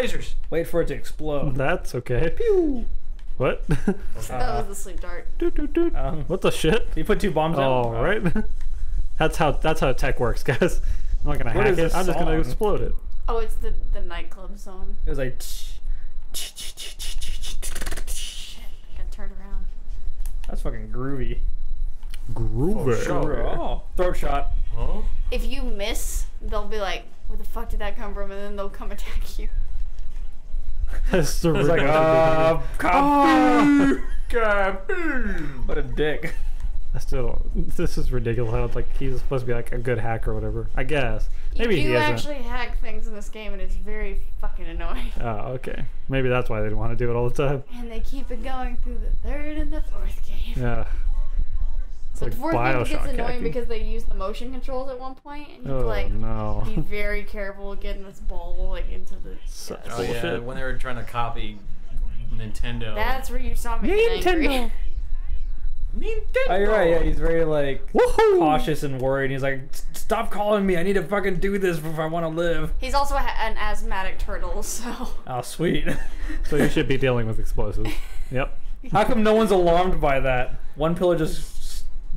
lasers. Wait for it to explode. That's okay. Pew! What? that was the sleep dart. Doot, doot, doot. Um, what the shit? you put two bombs Oh, out? right. That's how that's how tech works, guys. I'm not gonna What hack it. I'm just gonna explode it. Oh, it's the the nightclub song. It was like. Shit, I gotta turn around. That's fucking groovy. Groover. sure. Oh, throat shot. Huh? If you miss, they'll be like, "Where the fuck did that come from?" And then they'll come attack you. That's the It's like, ridiculous- uh, Ah! Kaboom! what a dick. I still. This is ridiculous. How like he's supposed to be like a good hack or whatever. I guess. Maybe you he do isn't. actually hack things in this game, and it's very fucking annoying. Oh, okay. Maybe that's why they didn't want to do it all the time. And they keep it going through the third and the fourth game. Yeah. It's The like fourth game gets annoying hacking. because they use the motion controls at one point, and you have Oh like no. be very careful getting this ball like into the. Such yes. Oh yeah, when they were trying to copy Nintendo. That's where you saw me get angry. Nintendo. Oh, you're right. Yeah, he's very like Woohoo! cautious and worried. He's like, "Stop calling me. I need to fucking do this if I want to live." He's also ha- an asthmatic turtle, so. Oh, sweet. So you should be dealing with explosives. Yep. How come no one's alarmed by that? One pillar just.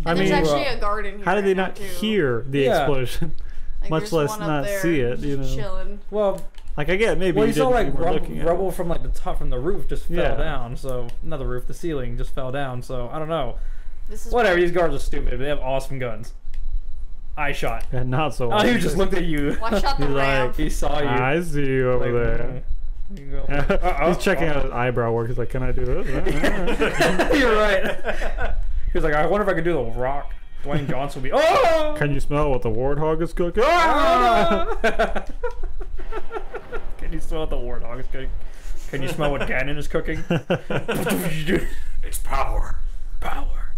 I And there's mean, actually a garden here. How did they not too. hear the Yeah. explosion? Like, much less one up not there see it, you know? Chilling. Well, Like I get maybe well, you, you saw like rub- rubble from like the top from the roof just fell Yeah. down. So not the roof, the ceiling just fell down. So I don't know. This is Whatever. These guards are stupid. They have awesome guns. Eye shot. And not so. Oh, he just looked at you. Watch out the He's like, he saw you. I see you over Like, there. You go, uh-oh. He's checking out his eyebrow work. He's like, "Can I do this?" You're right. He was like, I wonder if I could do the rock. Dwayne Johnson would be. Oh! Can you smell what the warthog is cooking? Ah! Can you smell what the warthog is cooking? Can you smell what Ganon is cooking? It's power. Power.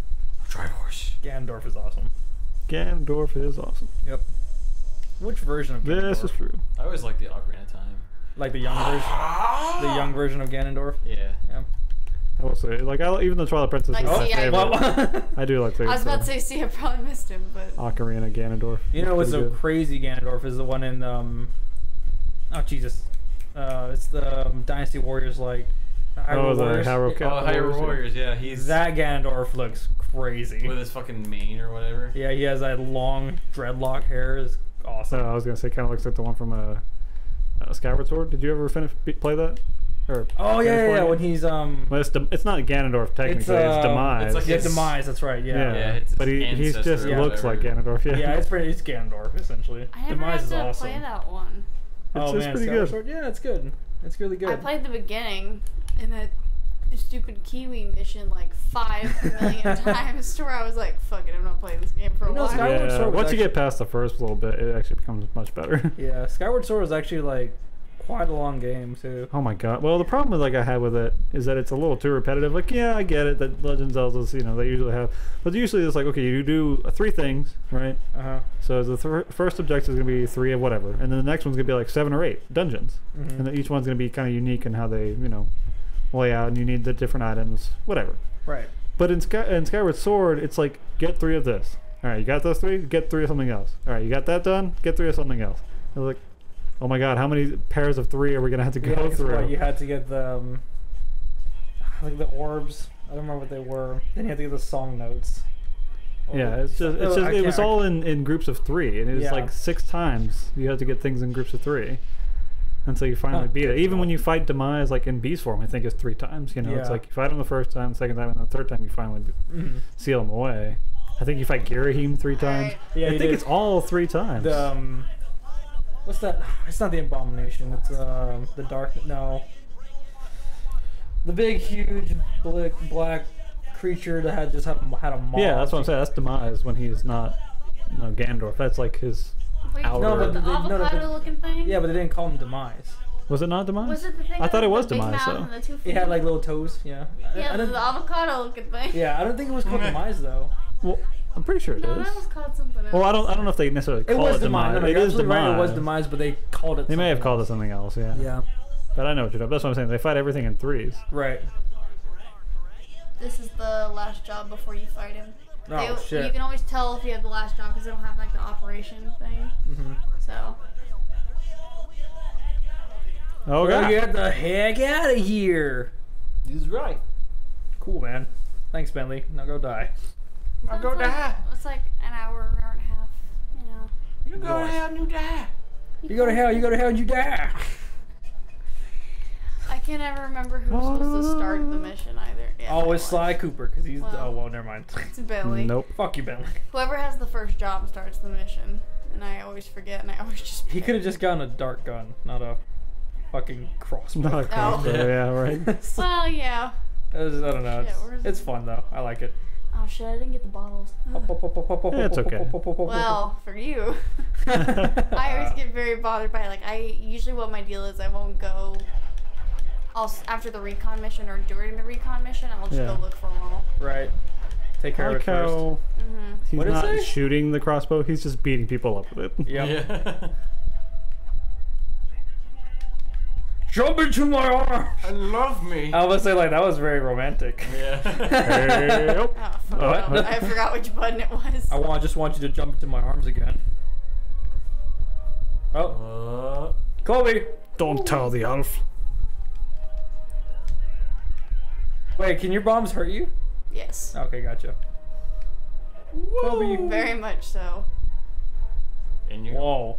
Triforce. Ganondorf is awesome. Ganondorf is awesome. Yep. Which version of Ganondorf? This is true. I always like the Ocarina of Time. Like the young version, the young version of Ganondorf. Yeah. Yeah. I will say, like, I, even the Twilight Princess Like, is my see, I- favorite. Well, I do like. I was about to say, see, I probably missed him, but Ocarina Ganondorf. you know what's Pretty a good. crazy Ganondorf is the one in um. Oh Jesus. Uh, it's the um, Dynasty Warriors like. Hyrule Oh, the Warriors. Hyrule Oh, Cap Hyrule Warriors, yeah. He's That Ganondorf looks crazy. with his fucking mane or whatever. Yeah, he has that long dreadlock hair. Is awesome. So I was gonna say, kind of looks like the one from uh, uh, Skyward Sword. Did you ever finish be- play that? Or oh yeah, yeah, yeah. When he's um. Well, it's, Dem- it's not Ganondorf technically. It's, uh, Demise. it's like yeah, his- demise. That's right. yeah, Yeah. Yeah, it's but he he's just or looks like whatever. Ganondorf. Yeah, Yeah, it's pretty. It's Ganondorf essentially. I never demise is to awesome. play that one. Oh It's- it's man, pretty Skyward good. Sword? Yeah, it's good. It's really good. I played the beginning in that stupid Kiwi mission like five million times to where I was like, fuck it, I'm not playing this game for a You know, while. Skyward Yeah, Sword was once you get past the first little bit, it actually becomes much better. Yeah, Skyward Sword is actually like quite a long game too. Oh my god. Well, the problem with like I had with it is that it's a little too repetitive. Like, yeah, I get it that Legend Zelda's, you know, they usually have, but usually it's like, okay, you do three things, right? Uh huh. So the th- first objective is gonna be three of whatever, and then the next one's gonna be like seven or eight dungeons, Mhm. and then each one's gonna be kind of unique in how they, you know, lay out, and you need the different items, whatever. Right. But in, Sky- in Skyward Sword, it's like get three of this. All right, you got those three. Get three of something else. All right, you got that done. Get three of something else. I was like, oh my god, how many pairs of three are we gonna have to go Yeah, 'cause through? what, you had to get the um, like the orbs. I don't remember what they were. Then you had to get the song notes. Or- yeah, it's just, it's Oh, just it was all in, in groups of three, and it was Yeah. like six times you had to get things in groups of three, until you finally Huh. beat it. Even when you fight Demise, like in Beast form, I think it's three times. You know, it's like you fight him the first time, second time, and the third time you finally be- Mhm. seal him away. I think you fight Girahim three times. Yeah, I think did. it's all three times. The um, what's that? It's not the abomination. It's um, the dark. No. The big, huge, black, black creature that had just had, a- had a maw. Yeah, that's what I'm saying. That's Demise when he's not no Ganondorf. That's like his. Wait, No, the but the- no, no, avocado but- looking thing? Yeah, but they didn't call him Demise. Was it not Demise? Was it the thing I thought it was Demise mouth though. and It had like little toes. Yeah. Yeah, I the, don't- the avocado looking thing. yeah, I don't think it was called Demise though. Well, I'm pretty sure it No, is. that was called something else. Well, I don't. I don't know if they necessarily It call was it Demise. Demise. No, no, it you're is absolutely Demise. right. It was Demise, but they called it. They may have something called it something else. Yeah. Yeah. But I know what you're talking. That's what I'm saying. They fight everything in threes. Right. This is the last job before you fight him. Oh They- shit. You can always tell if you have the last job because they don't have like the operation thing. hmm So Oh We're god. get the heck out of here. He's right. Cool, man. Thanks, Bentley. Now go die. I'll go It's like- die. It's like an hour, hour and a half. You know. You go to hell and you die. You go to hell. You go to hell, and you die. I can never remember who was supposed to start the mission either. Yeah, oh, Always it Sly. Cooper, because he's. Well. oh well, never mind. It's Billy. Nope. Fuck you, Billy. Whoever has the first job starts the mission, and I always forget, and I always just. He could have just gotten a dart gun, not a fucking crossbow. Not a oh. crossbow, yeah, right. Well, yeah. I just- I don't know. Shit, It's, where's it's fun though. I like it. Oh shit! I didn't get the bottles. Yeah, it's okay. Well, for you, I always get very bothered by like I usually what my deal is I won't go. I'll after the recon mission or during the recon mission I'll just Yeah. go look for them all. right. Take care I of like it first. how hmm he's What is not it? shooting the crossbow, he's just beating people up with it. Yep. Yeah. Jump into my arms. I love me. I was say like that was very romantic. Yeah. Hey, oh. Fuck Oh, I forgot which button it was. I want just want you to jump into my arms again. Oh, Uh, Kobe. Don't tell the elf. Wait, can your bombs hurt you? Yes, Okay, gotcha. Kobe. very much so. and you. Whoa,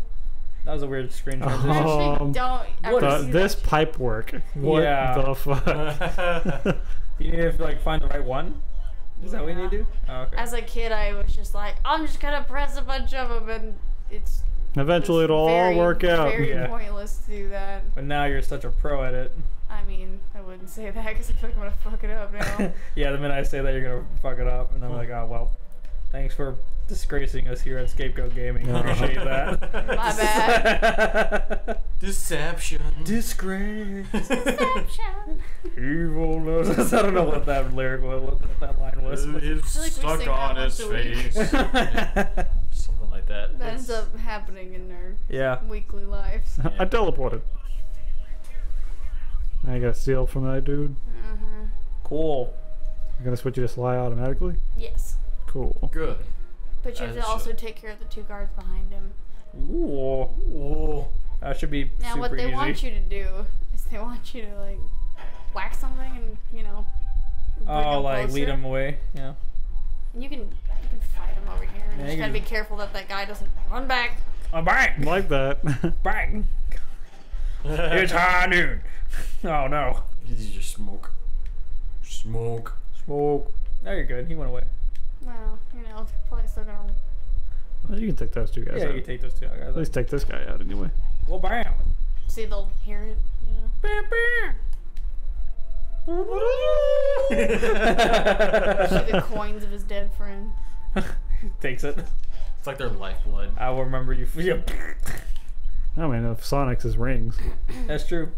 that was a weird screen transition. Um, don't. ever The- see this that. pipe work. What Yeah. the fuck? You need to like find the right one. Is that what you need to do? Oh, okay. As a kid, I was just like, I'm just gonna press a bunch of them, and it's Eventually it'll all work out. Very Yeah. pointless to do that. But now you're such a pro at it. I mean, I wouldn't say that because I feel like I'm gonna fuck it up now. yeah, the minute I say that, you're gonna fuck it up, and I'm like, oh well. Thanks for disgracing us here at Scapegoat Gaming. Uh-huh. Appreciate that. My bad. Deception. Disgrace. Deception. Evilness. I don't know what that lyric was, what that line was. It feel like stuck on his once a face. Something like that. That ends up happening in our yeah. weekly lives. I teleported. I got a seal from that dude. hmm Cool. I'm gonna switch you to Sly automatically. Yes. Cool. Good. But you have As to also should. take care of the two guards behind him. Ooh. Oh. That should be Now, super what they easy. want you to do is they want you to, like, whack something and, you know. oh, them like lead closer. him away. Yeah. And you can you can fight him over here. And Yeah, you you just gotta be careful that that guy doesn't run back. Oh, bang! Like that. Bang! It's high noon. Oh no. This is just smoke? Smoke. Smoke. There you're good. He went away. Well, you know, they're probably still gonna. Well, you can take those two guys Yeah, out. you take those two guys. At least take this guy out anyway. Well, bam. See, they'll hear it. You know. Bam, See the coins of his dead friend. Takes it. It's like their lifeblood. I will remember you. Yeah. I mean, if Sonic's his rings. That's true.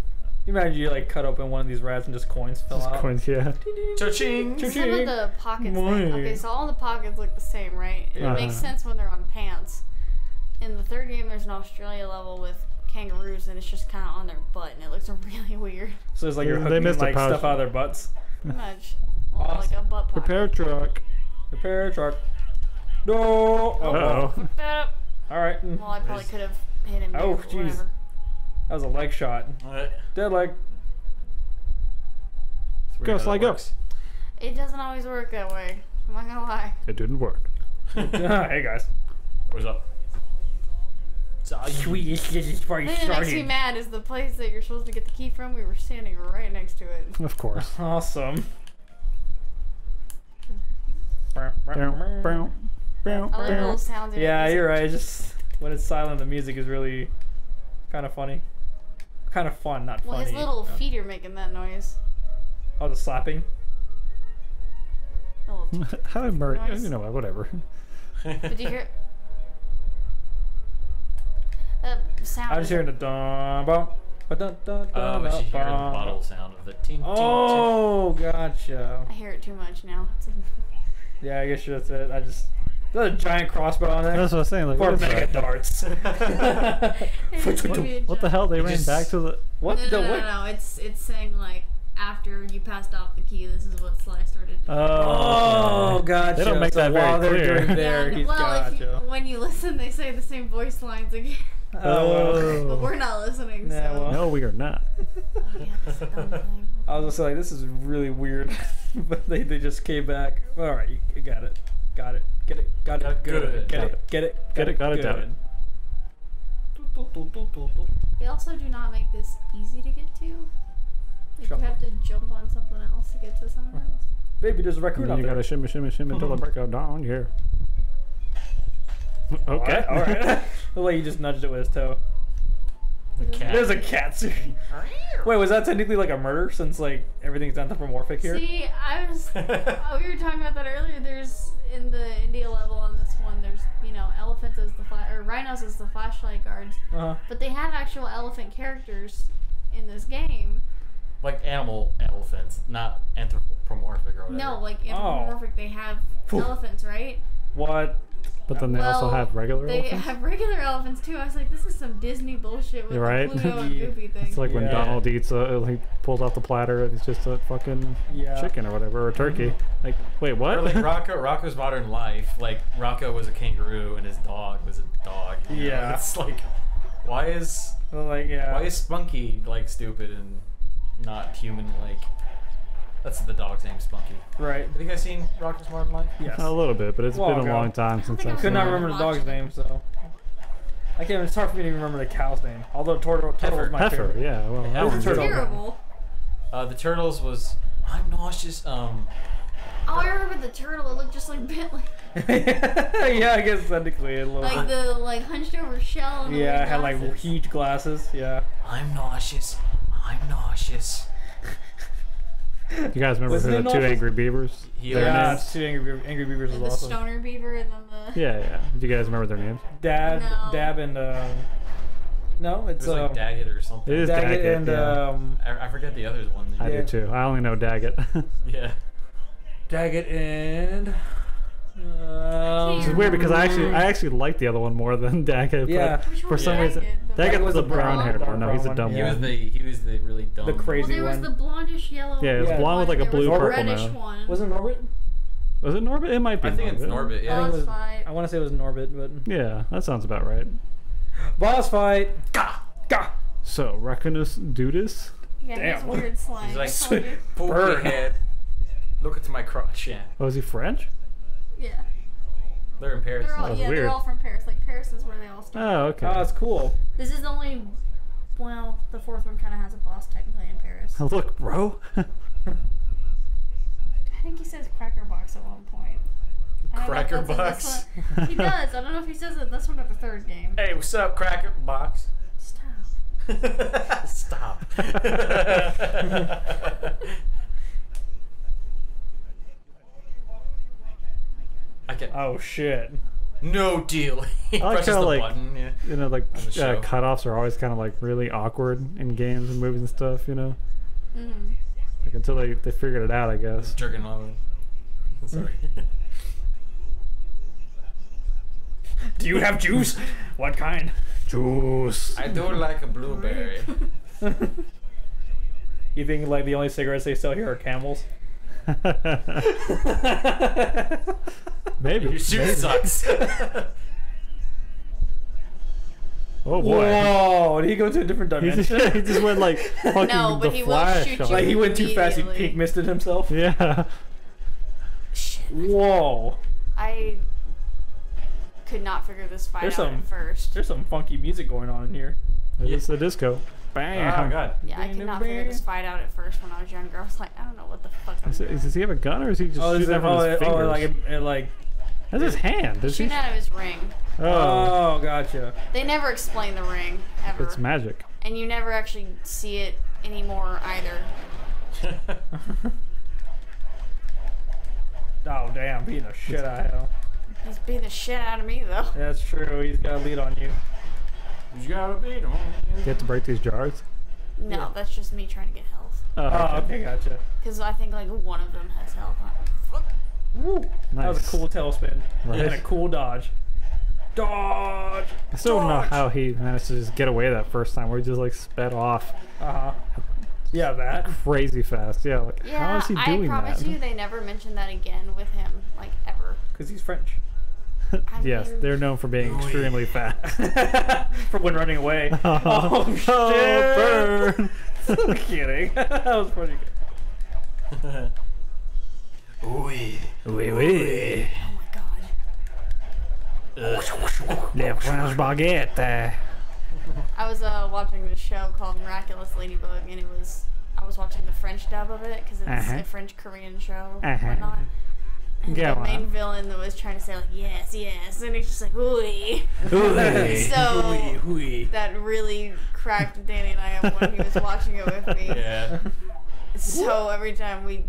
You imagine you like cut open one of these rats and just coins fell Just out. coins, yeah. Cha-ching. Cha-ching. Some of the pockets. Thing, okay, so all the pockets look the same, right? It Yeah. makes sense when they're on pants. In the third game, there's an Australia level with kangaroos, and it's just kind of on their butt, and it looks really weird. So it's like you're They hooking missed like stuff out of their butts. Pretty much. Well, Awesome. like a butt pocket. Repair truck. Repair truck. No. Oh, Uh well. oh. Well, I probably could have hit him. Oh, there, jeez. Whatever. That was a leg shot. What? Dead leg. It's weird Go, how Sly, that go. It doesn't always work that way. I'm not gonna lie. It didn't work. Ah, hey guys. What's up? Sweet. This is The thing that makes me mad is the place that you're supposed to get the key from. We were standing right next to it. Of course. Awesome. Yeah, you're right. Just when it's silent, the music is really kind of funny. Kind of fun, not Well, funny. his little Uh, feet are making that noise. Oh, the slapping. A How did Murray? Nice. You know what? Whatever. Did you hear? That sound. I'm just hearing the dun bum. ba dun dun Oh, dun but she hear the bottle sound of the ting ting Oh, gotcha. I hear it too much now. Yeah, I guess that's it. I just there's a giant crossbow on there. That's what I was saying. Like, For what, is mega that? darts. What, gonna be a what the hell? They It ran just- back to the. what No, the no, no, what? no, no. It's it's saying like after you passed off the key, this is what Sly started. doing. Oh, okay. gotcha. They don't make so that very they're clear. doing there, yeah, he's well, if gotcha. you, when you listen, they say the same voice lines again. Oh. Oh. But we're not listening, Yeah, so. well. No, we are not. Oh, yeah, this dumb thing. I was just like, this is really weird, but they, they just came back. All right, you, you got it, got it, get it, got Got it, good. good, get it, it. get it, Get it, got it, got it. They also do not make this easy to get to. Like you have to jump on something else to get to something else. Baby, there's a And raccoon then out you there. gotta shimmy, shimmy, shimmy until the mm-hmm. break out down here. Okay. right, all right. the way you just nudged it with his toe. The cat. There's a cat. Wait, was that technically like a murder since like everything's anthropomorphic here? See, I was. oh, we were talking about that earlier. There's in the India level on this one. There's you know elephants as the fla- or rhinos as the flashlight guards, Uh-huh. but they have actual elephant characters in this game. like animal elephants, not anthropomorphic or whatever. No, like anthropomorphic. They have Phew. elephants, right? What? But then they also have regular They elephants. have regular elephants too. I was like, this is some Disney bullshit with You're the right. Pluto and Goofy thing. It's like when Donald eats a, he pulls out the platter and it's just a fucking Yeah. chicken or whatever, or turkey. Mm-hmm. Like, wait, what? Or like Rocko, Rocko's modern life. Like Rocko was a kangaroo and his dog was a dog. you know? Yeah. It's like, why is Well, like yeah. why is Spunky like stupid and not human like? That's the dog's name, Spunky. right? Have you guys seen Rocko's Modern Life? Yes. a little bit, but it's While been a long time since I've seen. I Could not remember the dog's name, so I can't. It's hard for me to even remember the cow's name. Although turtle, turtle was Heifer. my Heifer, favorite. yeah. Well, that Heifer. one's Turtle. terrible. Uh, the turtles was I'm nauseous. Um, Oh, I remember the turtle. It looked just like Bentley. yeah, I guess technically a little. Like bit. the like hunched over shell. And yeah, little it had like huge glasses. Yeah. I'm nauseous. I'm nauseous. You guys remember Was who it the two nauseous? angry beavers? He Their yeah, names? it's two angry, Beaver- angry beavers And was the awesome. stoner beaver and then the. Yeah, yeah. Do you guys remember their names? Dab, No. dab, and um, no, It it's was like um, Daggett or something. It is Daggett, Daggett, and yeah. um, I, I forget the other's one. I Yeah. do too. I only know Daggett. Yeah. Daggett and. It's It's Um, weird because I actually I actually like the other one more than Daggett. Yeah. But Which for one's some Yeah. reason, Daggett? The Daggett Daggett was the brown haired blonde- one. No, he's a dumb one, He was the he was the really dumb. The crazy Well, crazy there was one. the blondish yellow. Yeah, it was Yeah. blonde with like a There was blue purple reddish now. one. Was it Norbert? Was it Norbert? It might be. I think it's Norbert. Yeah. think it Boss was- fight. I want to say it was Norbert, but Yeah, that sounds about right. boss fight. Gah, gah. So, Reckonus Dudis? Yeah, he has Damn. weird slang. He's like told your Bird. head. Look at my crotch. Yeah. Oh, is he French? Yeah. They're in Paris. They're all, was yeah, weird. they're all from Paris. Like Paris is where they all start. Oh, okay. Oh, that's cool. This is the only. Well, the fourth one kind of has a boss technically in Paris. Look, bro. I think he says Cracker Box at one point. I don't know if Cracker that's in this Box. one. He does. I don't know if he says it this one or the third game. Hey, what's up, Cracker Box? Stop. Stop. I can Oh shit. no deal. he I like presses how, the like, button. Yeah. you know, like On the uh, show. cutoffs are always kind of like really awkward in games and movies and stuff, you know? Mm. Like until they, they figured it out, I guess. Jerking off. Sorry. Do you have juice? what kind? Juice. I do like a blueberry. You think like the only cigarettes they sell here are Camels? maybe. Your shoe maybe. sucks. Oh boy. Whoa! Did he go to a different He just, dimension? he just went like fucking No, but the he will shoot on you. like he went too fast. He Immediately. peak misted himself. Yeah. Shit. Whoa! I could not figure this fight There's out some- at first. There's some funky music going on in here. It's the disco. Bam. oh god. Yeah, I could not figure this fight out at first when I was younger. I was like, I don't know what the fuck I'm Is it- doing. does he have a gun or is he just Oh, is shooting it, them from oh, his it- oh, fingers? oh, like it, it, like That's his hand. Does he? Shooting out of his ring. Oh, oh, gotcha. They never explain the ring ever, it's magic. and you never actually see it anymore either. Oh damn, beating the shit out of him. He's beating the shit out of me though. That's true. He's got a lead on you. You gotta beat him. You have to break these jars. No, Yeah. that's just me trying to get health. Oh, Oh, okay. okay, gotcha. Because I think like one of them has health. on Woo. That was a cool tailspin Right. and a cool dodge. Dodge. I still don't know how he managed to just get away that first time where he just like sped off Uh huh. Yeah, that. crazy fast. Yeah, like Yeah, how is he doing I promise that? you, they never mention that again with him, like ever. Because he's French. yes, mean- they're known for being extremely fast. For when running away. oh, oh shit! burn. I'm kidding. that was pretty good. Ooh. Oui, oui. Oh my god. Le French baguette. I was uh, watching this show called Miraculous Ladybug, and it was I was watching the French dub of it because it's Uh-huh. a French Korean show, Uh-huh. whatnot. And Go the uh-huh. main on. villain that was trying to say like yes, yes, and he's just like ooh. Oui. So Hooey. that really cracked Danny and I up when he was watching it with me. Yeah. So every time we,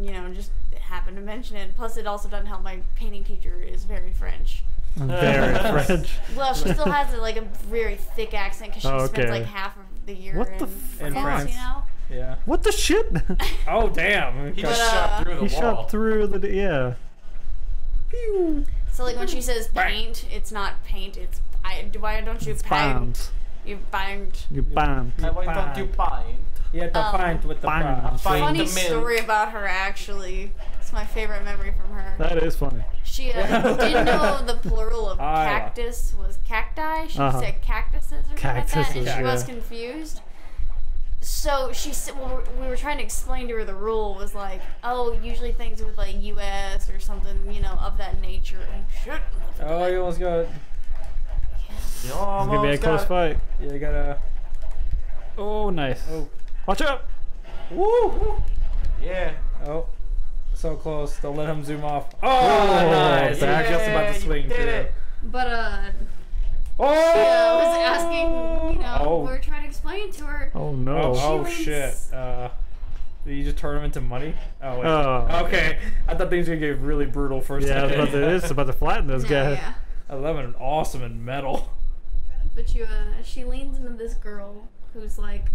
you know, just happen to mention it. Plus, it also doesn't help. My painting teacher is very French. Very French. Well, she still has a, like a very thick accent because she Oh, spends okay. like half of the year What in, the In France, France. You know. Yeah. What the shit? Oh damn. He just But, shot uh, through the he wall. shot through the yeah. So like when she says paint, it's not paint. It's I. Why don't you It's paint? bombs. You paint. You bombed. I why don't you bind? Yeah, the Um, pint with the Fine. fries. Fine. Funny the story about her actually. It's my favorite memory from her. That is funny. She uh, didn't know the plural of Ah, yeah. cactus was cacti. She Uh-huh. said cactuses or something like that, and Cactuses, she was confused. So she said, well, we were trying to explain to her the rule was like, oh, usually things with like U.S. or something, you know, of that nature. Shit. Oh, you almost got. You It's gonna be a close got- fight. Yeah, you gotta. Oh, nice. Oh. Watch out! Woo! Yeah. Oh, so close. Don't let him zoom off. Oh, Oh, nice. yeah, I was just about to swing did too. But uh, Oh! I was asking, you know, Oh. we were trying to explain to her. Oh Oh, no. oh leans- shit. Uh, did you just turn him into money? Oh, wait. Oh. Okay. I thought things were gonna get really brutal for a Yeah, I second. about to, it's about to flatten those No, guys. yeah. Eleven, awesome in metal. But you, uh, she leans into this girl who's like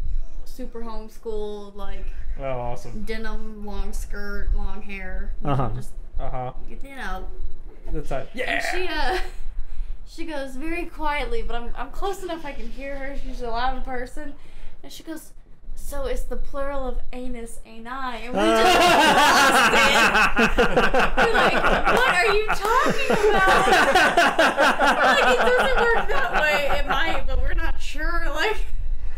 super homeschooled, like Oh, awesome. denim, long skirt, long hair. Uh-huh. Uh huh. you know. That's it. And Yeah. she uh, she goes very quietly, but I'm I'm close enough I can hear her. She's a loud person, and she goes. So it's the plural of anus, ani, and we just lost it. We're like, what are you talking about? Like, it doesn't work that way. It might, but we're not sure. Like,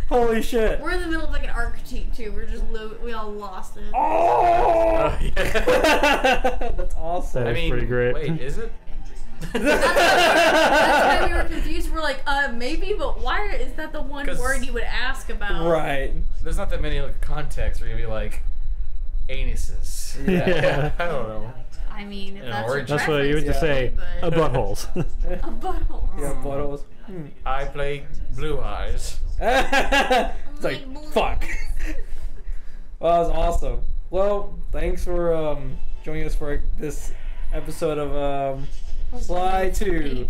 Holy shit. we're in the middle of like an arc critique too. We're just lo- we all lost it. Oh! Oh, yeah. That's awesome. That I is mean, pretty great. Wait, is it? That's why we were confused. We're like, uh, maybe, but why is that the one 'Cause- word you would ask about? right. There's not that many like, contexts where you'd be like, anuses. Yeah. I don't know. I mean, if An that's origin. That's what you would preference, just say. but- A buttholes. A butthole. Yeah, buttholes. Hmm. I play Blue Eyes. it's like, fuck. well, that was awesome. Well, thanks for um, joining us for this episode of um, Sly 2.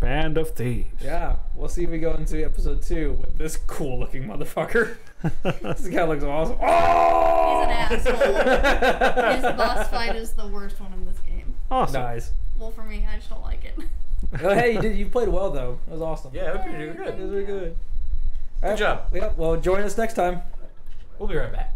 Band of Thieves. Yeah, we'll see if we go into episode 2 with this cool looking motherfucker. this guy looks awesome. Oh! He's an asshole. His boss fight is the worst one in this game. Awesome. Nice. Well, for me, I just don't like it. Oh, hey, you, did, you played well, though. That was awesome. Yeah, that was pretty It was good. really good. Good job. Yeah, well, join us next time. We'll be right back.